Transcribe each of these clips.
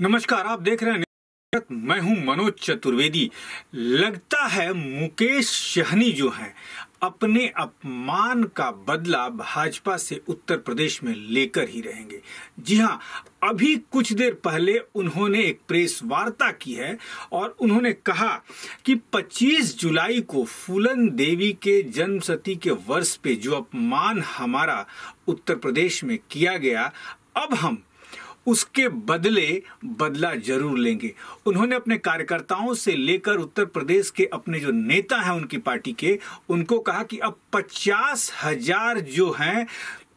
नमस्कार, आप देख रहे हैं मैं हूँ मनोज चतुर्वेदी। लगता है मुकेश सहनी जो हैं, अपने अपमान का बदला भाजपा से उत्तर प्रदेश में लेकर ही रहेंगे। जी हाँ, अभी कुछ देर पहले उन्होंने एक प्रेस वार्ता की है और उन्होंने कहा कि 25 जुलाई को फूलन देवी के जन्मशती के वर्ष पे जो अपमान हमारा उत्तर प्रदेश में किया गया, अब हम उसके बदले बदला ज़रूर लेंगे। उन्होंने अपने कार्यकर्ताओं से लेकर उत्तर प्रदेश के अपने जो नेता हैं उनकी पार्टी के, उनको कहा कि अब पचास हज़ार जो हैं,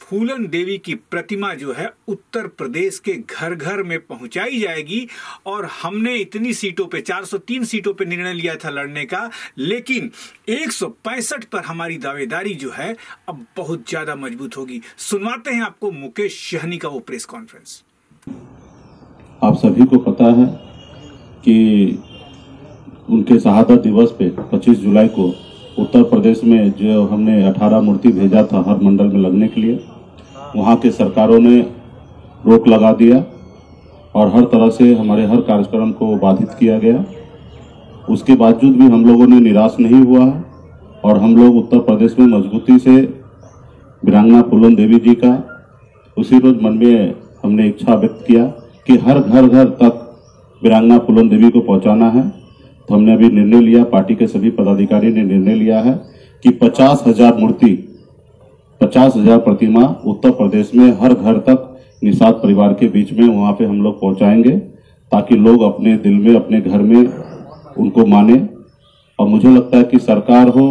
फूलन देवी की प्रतिमा जो है उत्तर प्रदेश के घर घर में पहुंचाई जाएगी और हमने इतनी सीटों पे 403 सीटों पे निर्णय लिया था लड़ने का, लेकिन एक सौ पैंसठ पर हमारी दावेदारी जो है अब बहुत ज़्यादा मज़बूत होगी। सुनवाते हैं आपको मुकेश सहनी का वो प्रेस कॉन्फ्रेंस। आप सभी को पता है कि उनके शहादत दिवस पे 25 जुलाई को उत्तर प्रदेश में जो हमने 18 मूर्ति भेजा था हर मंडल में लगने के लिए, वहाँ के सरकारों ने रोक लगा दिया और हर तरह से हमारे हर कार्यक्रम को बाधित किया गया। उसके बावजूद भी हम लोगों ने निराश नहीं हुआ और हम लोग उत्तर प्रदेश में मजबूती से वीरांगना फूलन देवी जी का उसी रोज मन में हमने इच्छा व्यक्त किया कि हर घर घर तक वीरांगना फूलन देवी को पहुंचाना है। तो हमने अभी निर्णय लिया, पार्टी के सभी पदाधिकारी ने निर्णय लिया है कि पचास हज़ार मूर्ति, पचास हज़ार प्रतिमा उत्तर प्रदेश में हर घर तक निषाद परिवार के बीच में वहाँ पे हम लोग पहुंचाएँगे ताकि लोग अपने दिल में, अपने घर में उनको माने। और मुझे लगता है कि सरकार हो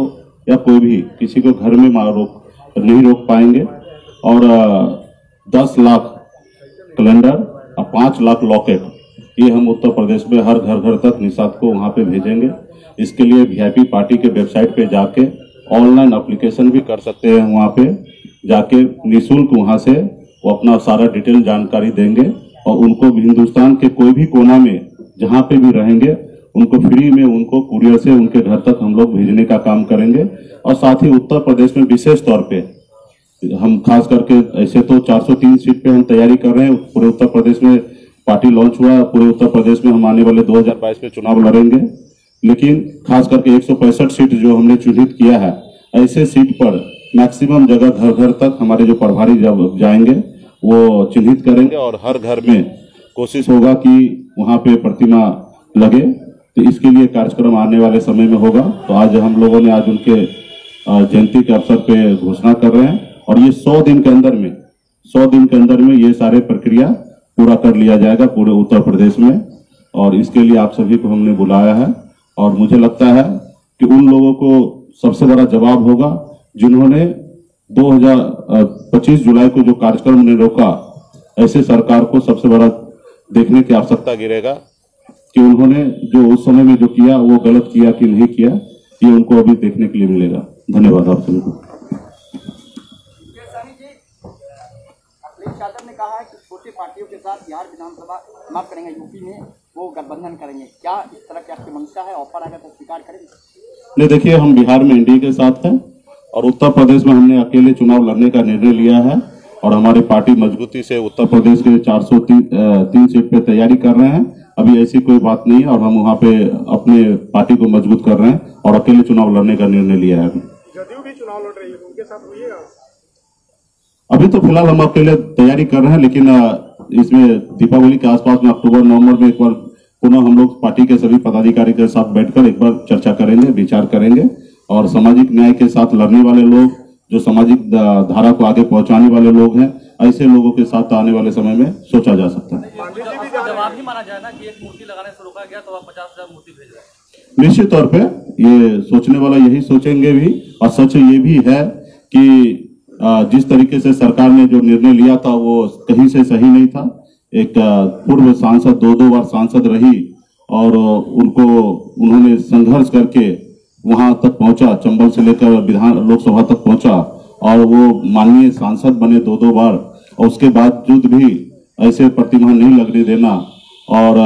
या कोई भी, किसी को घर में रोक नहीं रोक पाएँगे। और दस लाख कैलेंडर और पाँच लाख लॉकेट ये हम उत्तर प्रदेश में हर घर घर तक निषाद को वहाँ पे भेजेंगे। इसके लिए वीआईपी पार्टी के वेबसाइट पे जाके ऑनलाइन अप्लीकेशन भी कर सकते हैं वहाँ पे। जाके निशुल्क वहाँ से वो अपना सारा डिटेल जानकारी देंगे और उनको हिंदुस्तान के कोई भी कोना में जहाँ पे भी रहेंगे, उनको फ्री में उनको कुरियर से उनके घर तक हम लोग भेजने का काम करेंगे। और साथ ही उत्तर प्रदेश में विशेष तौर पे हम खास करके ऐसे तो 403 सीट पे हम तैयारी कर रहे हैं। पूरे उत्तर प्रदेश में पार्टी लॉन्च हुआ है पूरे उत्तर प्रदेश में हम आने वाले 2022 में चुनाव लड़ेंगे। लेकिन खास करके एक सौ पैंसठ सीट जो हमने चिन्हित किया है, ऐसे सीट पर मैक्सिमम जगह घर घर तक हमारे जो प्रभारी जब जाएँगे, वो चिन्हित करेंगे और हर घर में कोशिश होगा कि वहाँ पे प्रतिमा लगे। तो इसके लिए कार्यक्रम आने वाले समय में होगा। तो आज हम लोगों ने आज उनके जयंती के अवसर पे घोषणा कर रहे हैं। और ये सौ दिन के अंदर में, सौ दिन के अंदर में ये सारे प्रक्रिया पूरा कर लिया जाएगा पूरे उत्तर प्रदेश में। और इसके लिए आप सभी को हमने बुलाया है और मुझे लगता है कि उन लोगों को सबसे बड़ा जवाब होगा जिन्होंने 2025 जुलाई को जो कार्यक्रम ने रोका, ऐसे सरकार को सबसे बड़ा देखने की आवश्यकता गिरेगा कि उन्होंने जो उस समय में जो किया, वो गलत किया कि नहीं किया, ये उनको अभी देखने के लिए मिलेगा। धन्यवाद आप सभी को। यादव ने कहा है कि छोटी पार्टियों के साथ बिहार विधानसभा चुनाव करेंगे यूपी में वो गठबंधन करेंगे। क्या इस तरह की आपकी मंशा है? ऑफ़र आएगा तो स्वीकार करेंगे। नहीं देखिए हम बिहार में एनडीए के साथ हैं और उत्तर प्रदेश में हमने अकेले चुनाव लड़ने का निर्णय लिया है और हमारी पार्टी मजबूती से उत्तर प्रदेश के चार सौ तीन सीट पे तैयारी कर रहे हैं। अभी ऐसी कोई बात नहीं है और हम वहाँ पे अपने पार्टी को मज़बूत कर रहे हैं और अकेले चुनाव लड़ने का निर्णय लिया है जदयू भी चुनाव लड़ रही है उनके साथ हुईगा अभी तो फ़िलहाल हम अकेले तैयारी कर रहे हैं लेकिन इसमें दीपावली के आसपास में अक्टूबर नवंबर में एक बार पुनः हम लोग पार्टी के सभी पदाधिकारी के साथ बैठकर एक बार चर्चा करेंगे विचार करेंगे। और सामाजिक न्याय के साथ लड़ने वाले लोग जो सामाजिक धारा को आगे पहुँचाने वाले लोग हैं ऐसे लोगों के साथ आने वाले समय में सोचा जा सकता है। निश्चित तौर पे ये सोचने वाला यही सोचेंगे भी और सच ये भी है कि जिस तरीके से सरकार ने जो निर्णय लिया था, वो कहीं से सही नहीं था। एक पूर्व सांसद, दो दो बार सांसद रही और उनको, उन्होंने संघर्ष करके वहाँ तक पहुँचा, चंबल से लेकर विधान, लोकसभा तक पहुँचा और वो माननीय सांसद बने दो दो बार और उसके बावजूद भी ऐसे प्रतिमा नहीं लगने देना और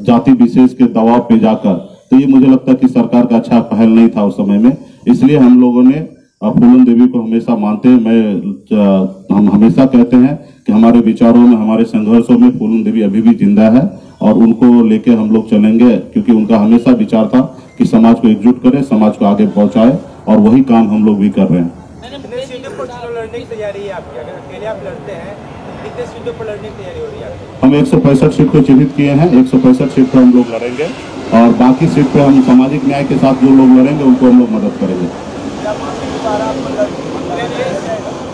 जाति विशेष के दबाव पे जाकर। तो ये मुझे लगता है कि सरकार का अच्छा पहल नहीं था उस समय में। इसलिए हम लोगों ने फूलन देवी को हमेशा मानते हैं मैं हम हमेशा कहते हैं कि हमारे विचारों में हमारे संघर्षों में फूलन देवी अभी भी ज़िंदा है और उनको लेके हम लोग चलेंगे क्योंकि उनका हमेशा विचार था कि समाज को एकजुट करें समाज को आगे पहुँचाए और वही काम हम लोग भी कर रहे हैं। पर आप पर हम एक सौ पैंसठ सीट को चिन्हित किए हैं एक सौ पैंसठ सीट पर हम लोग लड़ेंगे और बाकी सीट पे हम सामाजिक न्याय के साथ जो लोग लड़ेंगे उनको हम लोग मदद करेंगे।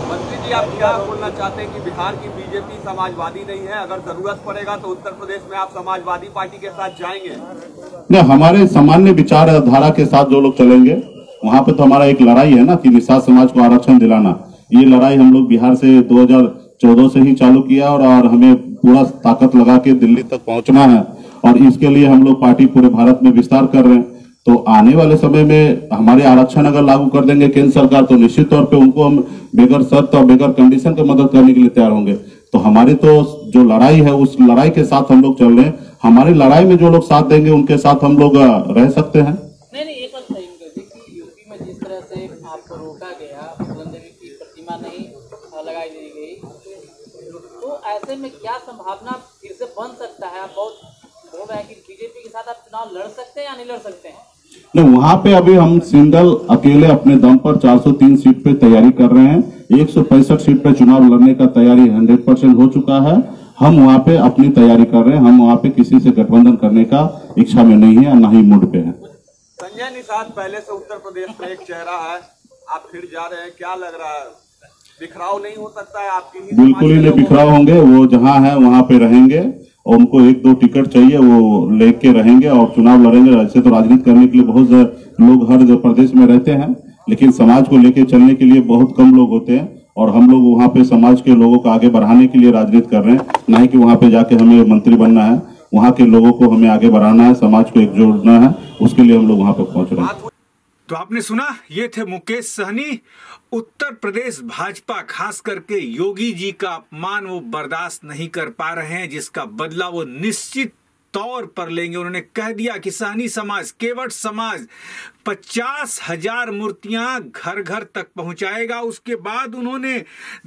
मंत्री जी आप क्या बोलना चाहते हैं कि बिहार की बीजेपी समाजवादी नहीं है? अगर ज़रूरत पड़ेगा तो उत्तर प्रदेश में आप समाजवादी पार्टी के साथ जाएँगे। नहीं हमारे सामान्य विचार धारा के साथ जो लोग चलेंगे वहाँ पे तो हमारा एक लड़ाई है ना कि निषाद समाज को आरक्षण दिलाना। ये लड़ाई हम लोग बिहार से 2014 से ही चालू किया और, और हमें पूरा ताकत लगा के दिल्ली तक पहुँचना है। और इसके लिए हम लोग पार्टी पूरे भारत में विस्तार कर रहे हैं। तो आने वाले समय में हमारे आरक्षण अगर लागू कर देंगे केंद्र सरकार तो निश्चित तौर पे उनको हम बेगर शर्त और बेगर कंडीशन के मदद करने के लिए तैयार होंगे। तो हमारी तो जो लड़ाई है, उस लड़ाई के साथ हम लोग चल रहे हैं। हमारी लड़ाई में जो लोग साथ देंगे, उनके साथ हम लोग रह सकते हैं। नहीं नहीं, एक बात यूपी में जिस तरह से आपको रोका गया की प्रतिमा नहीं लगाई गई तो ऐसे में क्या संभावना फिर से बन सकता है? आप बहुत बोल रहे हैं कि बीजेपी के साथ आप चुनाव लड़ सकते हैं या नहीं लड़ सकते हैं? नहीं वहाँ पे अभी हम सिंगल अकेले अपने दम पर 403 सीट पे तैयारी कर रहे हैं। एक सौ पैंसठ सीट पे चुनाव लड़ने का तैयारी 100 परसेंट हो चुका है। हम वहाँ पे अपनी तैयारी कर रहे हैं। हम वहाँ पे किसी से गठबंधन करने का इच्छा में नहीं है और न ही मूड पे है। संजय निषाद पहले से उत्तर प्रदेश में एक चेहरा है। आप फिर जा रहे हैं क्या लग रहा है? बिखराव नहीं हो सकता है आपकी बिल्कुल ही नहीं बिखराव होंगे वो जहाँ है वहाँ पे रहेंगे। और उनको एक दो टिकट चाहिए, वो लेके रहेंगे और चुनाव लड़ेंगे। ऐसे तो राजनीति करने के लिए बहुत लोग हर प्रदेश में रहते हैं, लेकिन समाज को लेके चलने के लिए बहुत कम लोग होते हैं और हम लोग वहाँ पे समाज के लोगों को आगे बढ़ाने के लिए राजनीति कर रहे हैं। ना ही कि वहाँ पे जाके हमें मंत्री बनना है, वहाँ के लोगों को हमें आगे बढ़ाना है, समाज को एक जोड़ना है, उसके लिए हम लोग वहाँ पे पहुँच रहे हैं। तो आपने सुना, ये थे मुकेश सहनी, उत्तर प्रदेश भाजपा, खास करके योगी जी का अपमान वो बर्दाश्त नहीं कर पा रहे हैं, जिसका बदला वो निश्चित तौर पर लेंगे। उन्होंने कह दिया कि सहनी समाज, केवट समाज पचास हज़ार मूर्तियाँ घर घर तक पहुंचाएगा। उसके बाद उन्होंने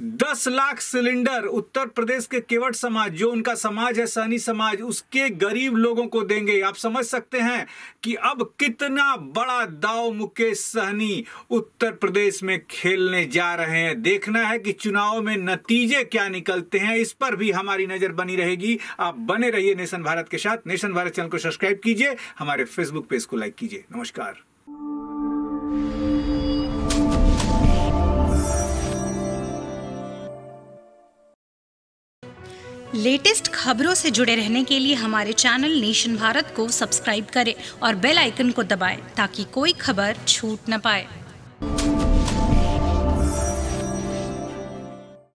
दस लाख सिलेंडर उत्तर प्रदेश के केवट समाज, जो उनका समाज है, सहनी समाज, उसके गरीब लोगों को देंगे। आप समझ सकते हैं कि अब कितना बड़ा दाव मुकेश सहनी उत्तर प्रदेश में खेलने जा रहे हैं। देखना है कि चुनाव में नतीजे क्या निकलते हैं। इस पर भी हमारी नज़र बनी रहेगी। आप बने रहिए नेशन भारत के साथ। नेशन भारत चैनल को सब्सक्राइब कीजिए। हमारे फेसबुक पेज को लाइक कीजिए। नमस्कार। लेटेस्ट खबरों से जुड़े रहने के लिए हमारे चैनल नेशन भारत को सब्सक्राइब करें और बेल आइकन को दबाएँ ताकि कोई खबर छूट न पाए।